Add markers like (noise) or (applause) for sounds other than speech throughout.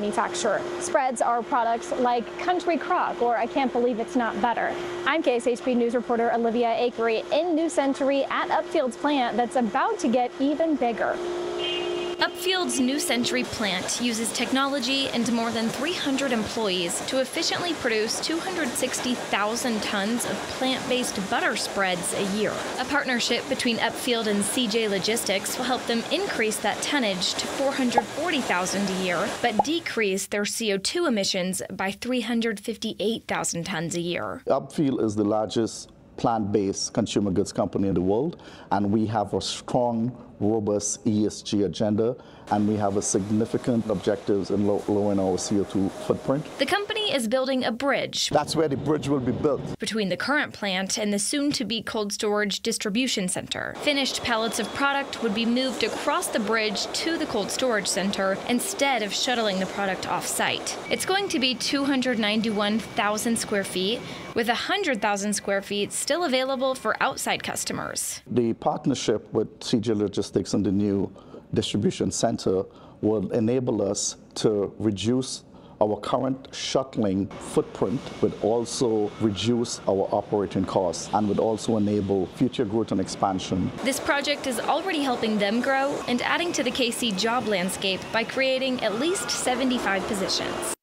manufacturer. Spreads are products like Country Crock or I Can't Believe It's Not Butter. I'm KSHB News reporter Olivia Acree in New Century at Upfield's plant that's about to get even bigger. Upfield's New Century plant uses technology and more than 300 employees to efficiently produce 260,000 tons of plant-based butter spreads a year. A partnership between Upfield and CJ Logistics will help them increase that tonnage to 440,000 a year, but decrease their CO2 emissions by 358,000 tons a year. Upfield is the largest plant-based consumer goods company in the world, and we have a strong robust ESG agenda, and we have a significant objectives in lowering our CO2 footprint. The company is building a bridge. That's where the bridge will be built. Between the current plant and the soon-to-be cold storage distribution center. Finished pallets of product would be moved across the bridge to the cold storage center instead of shuttling the product off-site. It's going to be 291,000 square feet, with 100,000 square feet still available for outside customers. The partnership with CJ Logistics and the new distribution center will enable us to reduce our current shuttling footprint would also reduce our operating costs and would also enable future growth and expansion. This project is already helping them grow and adding to the KC job landscape by creating at least 75 positions.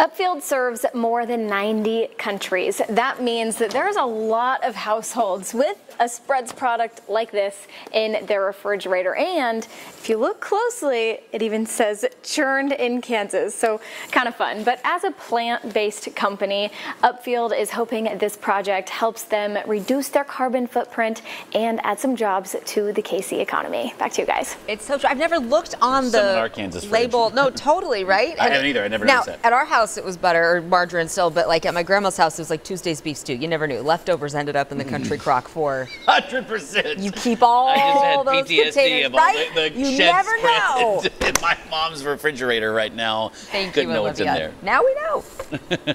Upfield serves more than 90 countries. That means that there's a lot of households with a spreads product like this in their refrigerator. And if you look closely, it even says churned in Kansas. So kind of fun. But as a plant-based company, Upfield is hoping this project helps them reduce their carbon footprint and add some jobs to the KC economy. Back to you guys. It's so true. I've never looked on the label. No, totally, right? (laughs) I haven't either. I never now, noticed that. At our house, house it was butter or margarine still, but like at my grandma's house it was like Tuesday's beef stew. You never knew. Leftovers ended up in the country mm. crock for. Hundred percent. You keep all I just had those PTSD of right? all the, the you never (laughs) know. in my mom's refrigerator right now. Thank Couldn't you, know what's in there. Now we know. (laughs)